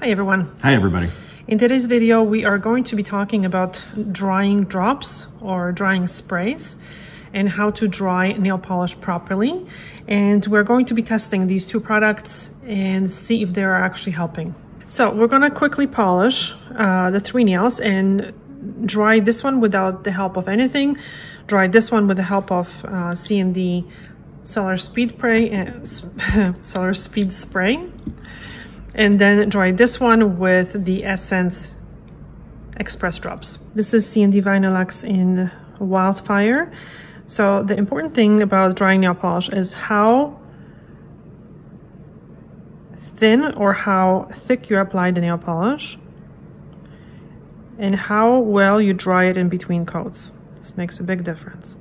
Hi everyone. Hi everybody. In today's video, we are going to be talking about drying drops or drying sprays and how to dry nail polish properly. And we're going to be testing these two products and see if they're actually helping. So we're gonna quickly polish uh, the three nails and dry this one without the help of anything. Dry this one with the help of uh, CND Speed Spray, uh, Solar Speed Spray. And then dry this one with the Essence Express Drops. This is CND Vinylux in Wildfire. So the important thing about drying nail polish is how thin or how thick you apply the nail polish and how well you dry it in between coats. This makes a big difference.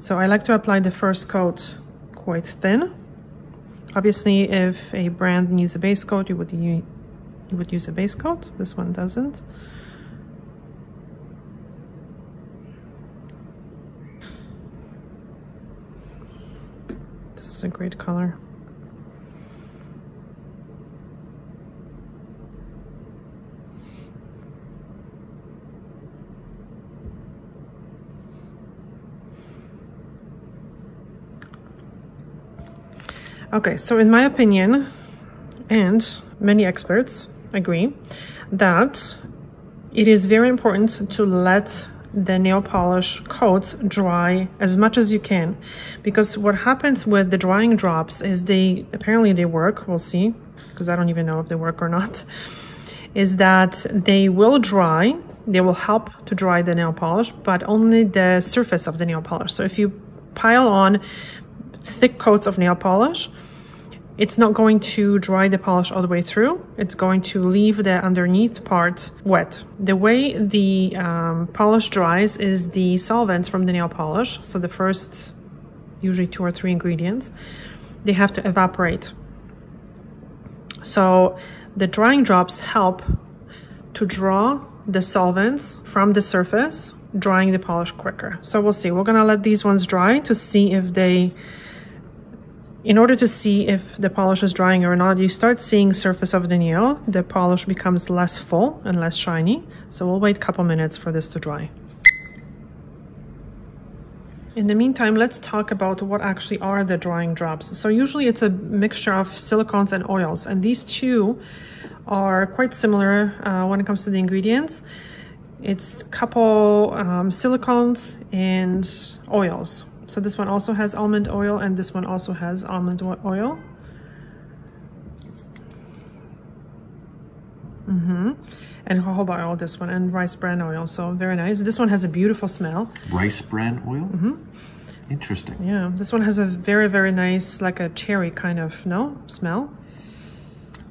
So I like to apply the first coat quite thin. Obviously, if a brand needs a base coat, you would, you would use a base coat. This one doesn't. This is a great color. Okay, so in my opinion, and many experts agree, that it is very important to let the nail polish coats dry as much as you can. Because what happens with the drying drops is they apparently they work we'll see because i don't even know if they work or not is that they will dry they will help to dry the nail polish but only the surface of the nail polish. So if you pile on thick coats of nail polish, it's not going to dry the polish all the way through. It's going to leave the underneath part wet. The way the um, polish dries is the solvents from the nail polish. So the first, usually two or three ingredients, they have to evaporate. So the drying drops help to draw the solvents from the surface, drying the polish quicker. So we'll see. We're gonna let these ones dry to see if they in order to see if the polish is drying or not, you start seeing surface of the nail. The polish becomes less full and less shiny. So we'll wait a couple minutes for this to dry. In the meantime, let's talk about what actually are the drying drops. So usually it's a mixture of silicones and oils, and these two are quite similar uh, when it comes to the ingredients. It's a couple um, silicones and oils. So this one also has almond oil and this one also has almond oil. Mm-hmm. And jojoba oil, this one, and rice bran oil. So very nice. This one has a beautiful smell. Rice bran oil? Mm-hmm. Interesting. Yeah, this one has a very, very nice, like a cherry kind of, no, smell?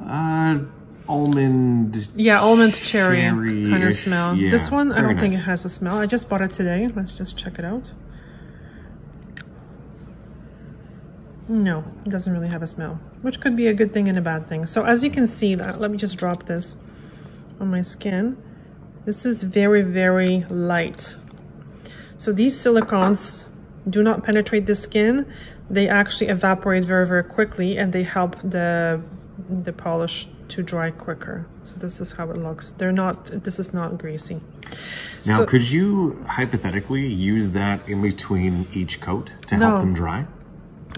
Uh, almond. Yeah, almond cherry, cherry kind of smell. Yeah, this one, I don't nice. think it has a smell. I just bought it today. Let's just check it out. No, it doesn't really have a smell, which could be a good thing and a bad thing. So as you can see, uh, let me just drop this on my skin. This is very, very light. So these silicones do not penetrate the skin. They actually evaporate very, very quickly and they help the, the polish to dry quicker. So this is how it looks. They're not, this is not greasy. Now, so, could you hypothetically use that in between each coat to help them dry?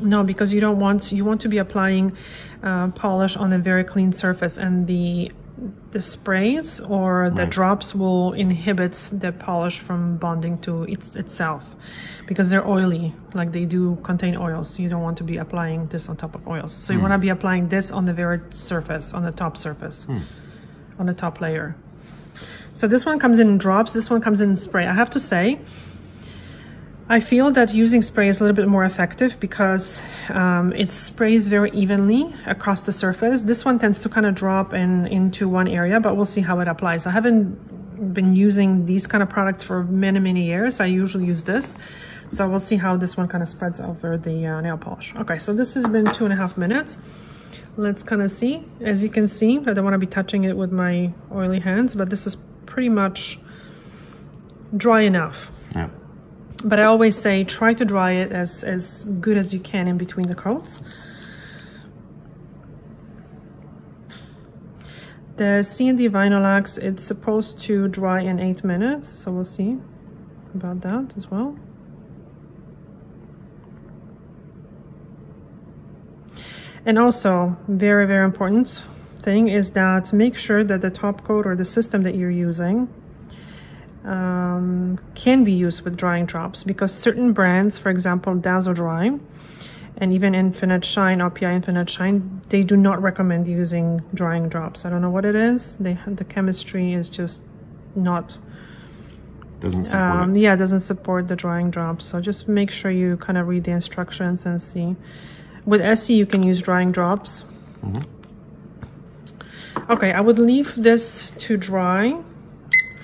No, because you don't want, you want to be applying uh, polish on a very clean surface and the the sprays or the right. drops will inhibit the polish from bonding to its, itself because they're oily, like they do contain oils. You don't want to be applying this on top of oils. So you mm. want to be applying this on the very surface, on the top surface, mm. on the top layer. So this one comes in drops, this one comes in spray. I have to say, I feel that using spray is a little bit more effective because um, it sprays very evenly across the surface. This one tends to kind of drop in into one area, but we'll see how it applies. I haven't been using these kind of products for many, many years. I usually use this. So we'll see how this one kind of spreads over the uh, nail polish. Okay, so this has been two and a half minutes. Let's kind of see. As you can see, I don't want to be touching it with my oily hands, but this is pretty much dry enough. But I always say try to dry it as, as good as you can in between the coats. The CND it's supposed to dry in eight minutes, so we'll see about that as well. And also, very, very important thing is that make sure that the top coat or the system that you're using um, can be used with drying drops because certain brands, for example, Dazzle Dry and even Infinite Shine, OPI Infinite Shine, they do not recommend using drying drops. I don't know what it is. They, the chemistry is just not doesn't support um, it. yeah, it doesn't support the drying drops. So just make sure you kind of read the instructions and see. With Essie, you can use drying drops. Mm -hmm. Okay, I would leave this to dry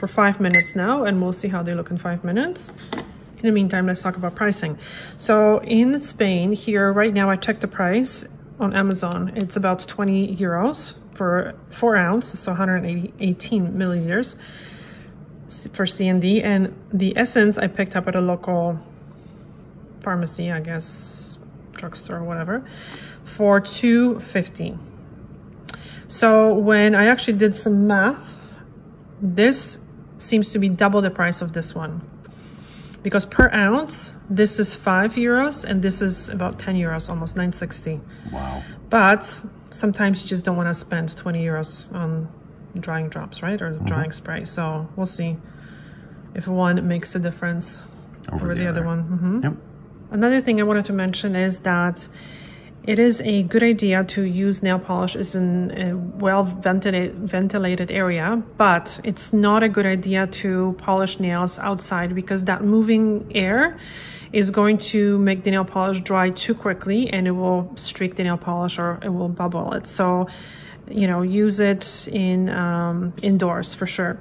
for five minutes now, and we'll see how they look in five minutes. In the meantime, let's talk about pricing. So in Spain, here right now, I checked the price on Amazon. It's about 20 euros for four ounce, so 118 milliliters for CND. And the essence I picked up at a local pharmacy, I guess, drugstore or whatever, for 250. So when I actually did some math, this seems to be double the price of this one. Because per ounce, this is 5 euros and this is about 10 euros, almost 960. Wow. But sometimes you just don't want to spend 20 euros on drying drops, right? Or mm -hmm. drying spray. So we'll see if one makes a difference over, over the, the, other, other one. Mm -hmm. Yep. Another thing I wanted to mention is that it is a good idea to use nail polish as in a well ventilated, ventilated area, but it's not a good idea to polish nails outside because that moving air is going to make the nail polish dry too quickly and it will streak the nail polish or it will bubble it. So, you know, use it in um, indoors for sure.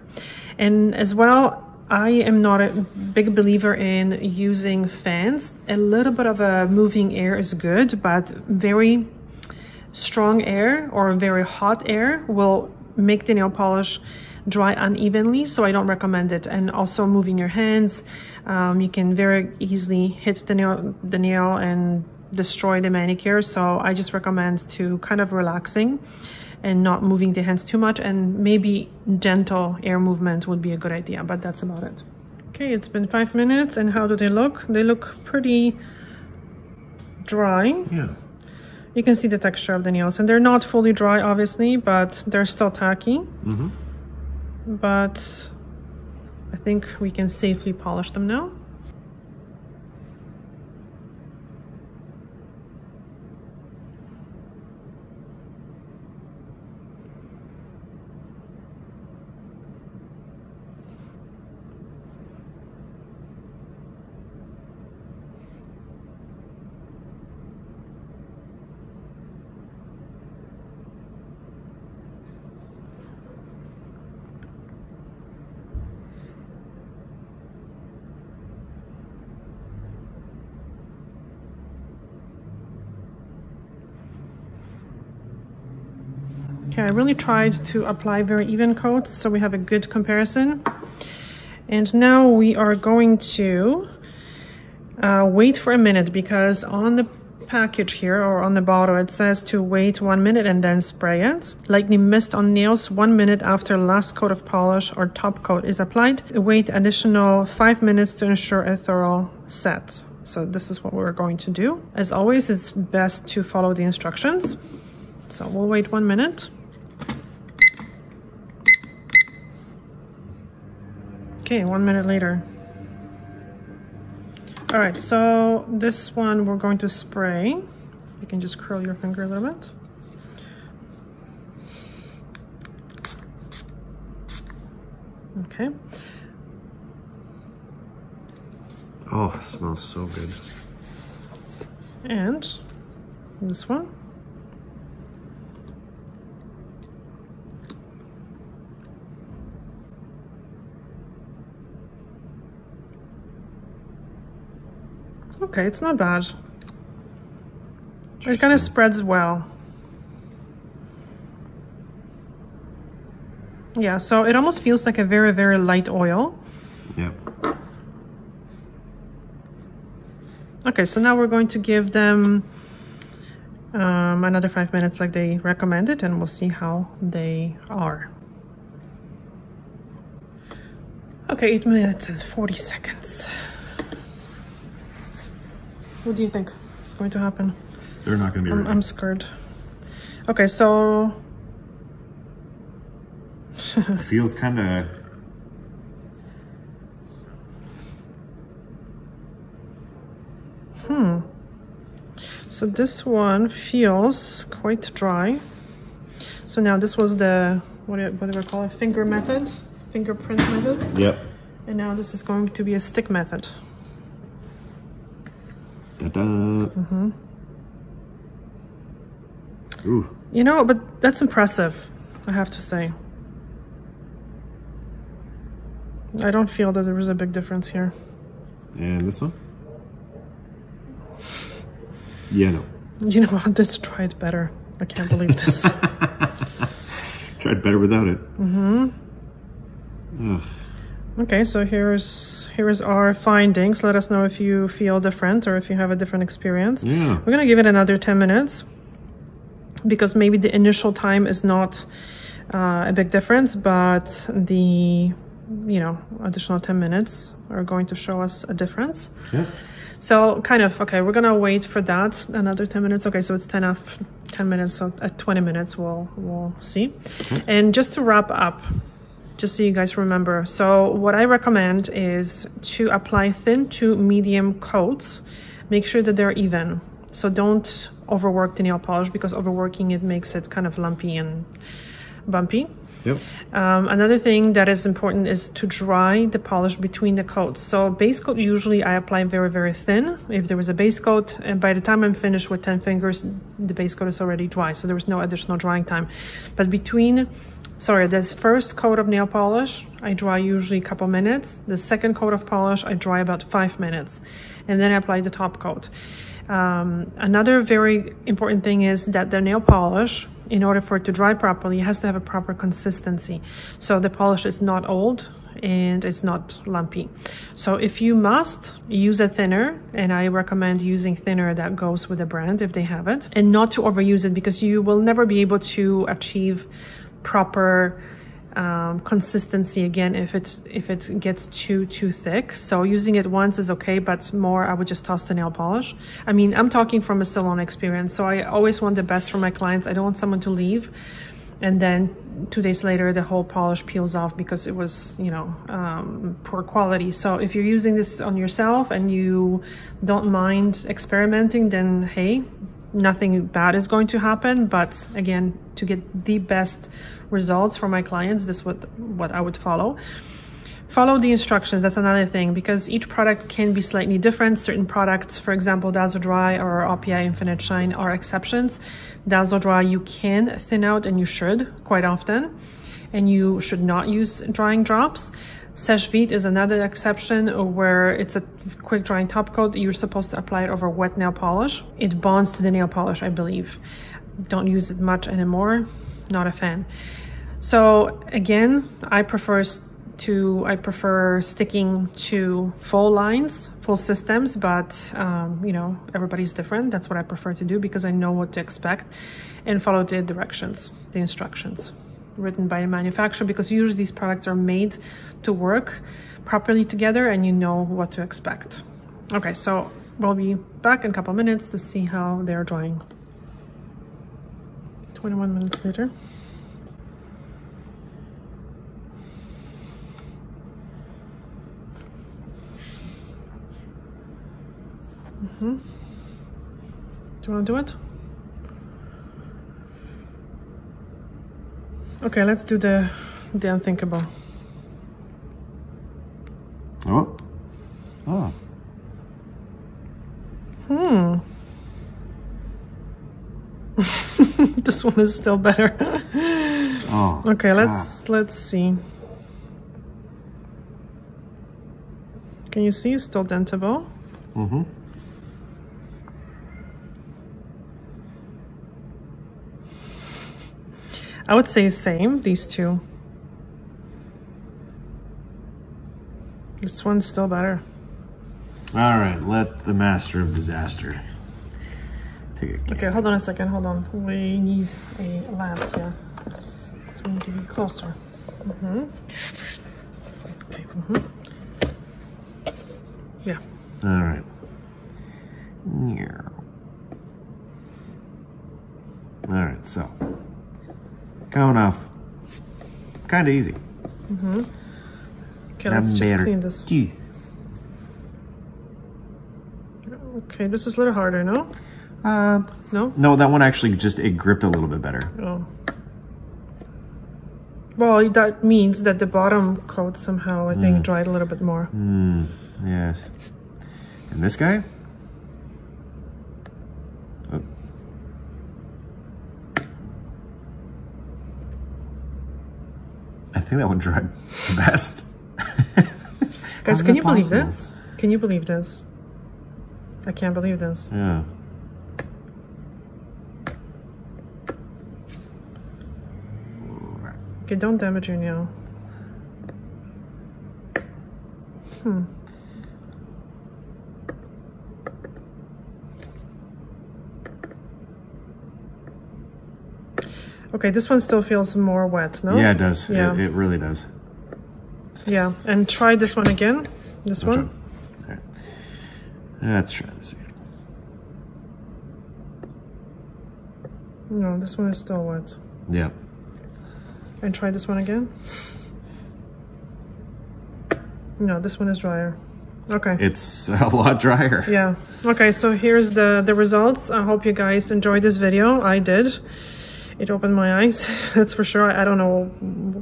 And as well, I am not a big believer in using fans. A little bit of a moving air is good, but very strong air or very hot air will make the nail polish dry unevenly, so I don't recommend it. And also moving your hands, um, you can very easily hit the nail, the nail and destroy the manicure. So I just recommend to kind of relaxing and not moving the hands too much and maybe gentle air movement would be a good idea, but that's about it. Okay, it's been five minutes and how do they look? They look pretty dry. Yeah. You can see the texture of the nails and they're not fully dry obviously, but they're still tacky. Mm -hmm. But I think we can safely polish them now. Okay, I really tried to apply very even coats so we have a good comparison. And now we are going to uh, wait for a minute because on the package here or on the bottle it says to wait one minute and then spray it. Lightning mist on nails one minute after last coat of polish or top coat is applied. Wait additional five minutes to ensure a thorough set. So this is what we're going to do. As always, it's best to follow the instructions. So we'll wait one minute. Okay, one minute later. All right, so this one we're going to spray. You can just curl your finger a little bit. Okay. Oh, smells so good. And this one. Okay, it's not bad. It kind of spreads well. Yeah, so it almost feels like a very, very light oil. Yep. Okay, so now we're going to give them um, another five minutes like they recommended and we'll see how they are. Okay, eight minutes and 40 seconds. What do you think is going to happen? They're not going to be I'm, ready. I'm scared. Okay, so It feels kind of. Hmm. So this one feels quite dry. So now this was the what do, what do I call it? Finger method, fingerprint method, Yep. and now this is going to be a stick method. Da-da. Mm-hmm. Ooh. You know, but that's impressive, I have to say. I don't feel that there was a big difference here. And this one? Yeah, no. You know what? This tried better. I can't believe this. Tried better without it. Mm-hmm. Ugh. Okay, so here's here's our findings. Let us know if you feel different or if you have a different experience. Yeah. We're gonna give it another 10 minutes because maybe the initial time is not uh, a big difference, but the you know additional 10 minutes are going to show us a difference. Yeah. So kind of, okay, we're gonna wait for that, another 10 minutes. Okay, so it's 10 off 10 minutes, so at 20 minutes we'll, we'll see. And just to wrap up, just so you guys remember. So what I recommend is to apply thin to medium coats. Make sure that they're even. So don't overwork the nail polish because overworking it makes it kind of lumpy and bumpy. Yep. Um, another thing that is important is to dry the polish between the coats. So base coat usually I apply very, very thin. If there was a base coat, and by the time I'm finished with 10 fingers, the base coat is already dry. So there was no additional drying time. But between, sorry, this first coat of nail polish, I dry usually a couple minutes. The second coat of polish, I dry about five minutes. And then I apply the top coat. Um, another very important thing is that the nail polish, in order for it to dry properly, has to have a proper consistency. So the polish is not old and it's not lumpy. So if you must use a thinner, and I recommend using thinner that goes with the brand if they have it, and not to overuse it because you will never be able to achieve proper um, consistency again if it if it gets too too thick. So using it once is okay but more I would just toss the nail polish. I mean I'm talking from a salon experience so I always want the best for my clients. I don't want someone to leave and then two days later the whole polish peels off because it was you know um, poor quality. So if you're using this on yourself and you don't mind experimenting then hey nothing bad is going to happen but again to get the best results for my clients this is what what i would follow. Follow the instructions that's another thing because each product can be slightly different. Certain products for example dazzle dry or opi infinite shine are exceptions. Dazzle dry you can thin out and you should quite often and you should not use drying drops Sèche is another exception where it's a quick drying top coat. You're supposed to apply it over wet nail polish. It bonds to the nail polish, I believe. Don't use it much anymore. Not a fan. So again, I prefer to I prefer sticking to full lines, full systems, but um, you know everybody's different. That's what I prefer to do because I know what to expect and follow the directions, the instructions written by the manufacturer because usually these products are made to work properly together and you know what to expect. Okay, so we'll be back in a couple minutes to see how they're drying. 21 minutes later. Mm -hmm. Do you want to do it? Okay, let's do the the unthinkable. Oh. Oh. Hmm. this one is still better. Oh. Okay, let's let's see. Can you see? It's still dentable. Mm-hmm. I would say the same, these two. This one's still better. All right, let the master of disaster Take a Okay, hold on a second. Hold on. We need a lamp here. So we need to be closer. Mm-hmm. Okay. Mm-hmm. Yeah. All right. Yeah. All right, so coming off kind of easy. Okay, let's just clean this. Okay, this is a little harder, no? Um, No? no, that one actually just it gripped a little bit better. Oh. Well, that means that the bottom coat somehow, I think, dried a little bit more. Yes. And this guy? I think that one dried the best. Guys, can you believe this? Can you believe this? I can't believe this. Yeah. Okay, don't damage your nail. Hmm. Okay, this one still feels more wet, no? Yeah, it does. Yeah. It, it really does. Yeah, and try this one again. This one. Okay. Let's try this again. No, this one is still wet. Yeah. And try this one again. No, this one is drier. Okay. It's a lot drier. Yeah. Okay, so here's the, the results. I hope you guys enjoyed this video. I did. It opened my eyes, that's for sure. I don't know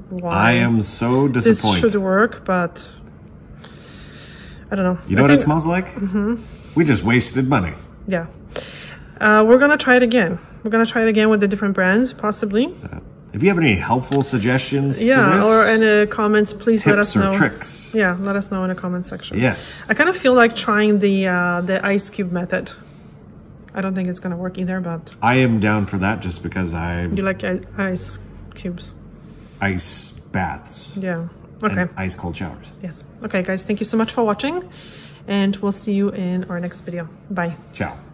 why I am so disappointed. this should work, but I don't know. You know I what it smells like? Mm-hmm. We just wasted money. Yeah. Uh, we're gonna try it again. We're gonna try it again with a different brand, possibly. If you have any helpful suggestions, to Yeah, or in the comments, please let us know. tricks, Yeah, let us know in the comment section. yes, I kind of feel like trying the uh, the ice cube method. I don't think it's gonna work either, but I am down for that. Just because I you like ice cubes. ice baths Yeah. Okay. ice cold showers. Yes. Okay, guys. Thank you so much for watching, and we'll see you in our next video. Bye. Ciao.